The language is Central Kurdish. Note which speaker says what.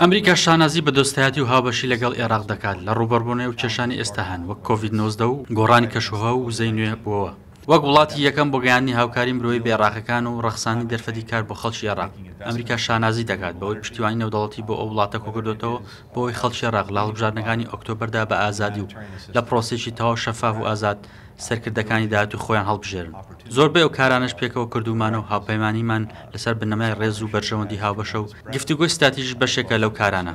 Speaker 1: ئەمریکا شانازی بە دۆستایەتی و هاوبەشی لەگەڵ ئێراق دەکات لە ڕووبەڕبوونەوەی و کێشانی ئێستا هەن وەک کۆڤید نۆزدە و گۆڕانی کەشوهەوا و وزەی نوێ بووەوە وەک وڵاتی یەکەم بۆ گەیاندنی هاوکاری مرۆیی بە ئێراقیەکان و ڕەخساندنی دەرفەتی کار بۆ خەڵکی ئێراق ئەمریکا شانازی دەکات بەوەی پشتیوانی نێودەوڵەتی بۆ ئەو وڵاتە کۆکردۆتەوە بۆ ئەوەی خەڵکی ئێراق لە هەڵبژاردنەکانی ئۆکتۆبەردا بە ئازادی و لە پڕۆسەیەکی تەواو شەفاف و ئازاد سەرکردەکانی داهاتوو خۆیان هەڵبژێرن زۆر بەی ئەو کارانەش پێکەوە کردومانە و هاوپەیمانیمان لەسەر بنەمای ڕێز و بەرژەوەندی هاوبەشە و گفتوگۆی ستاتیژیش بەشێکە لەو کارانە.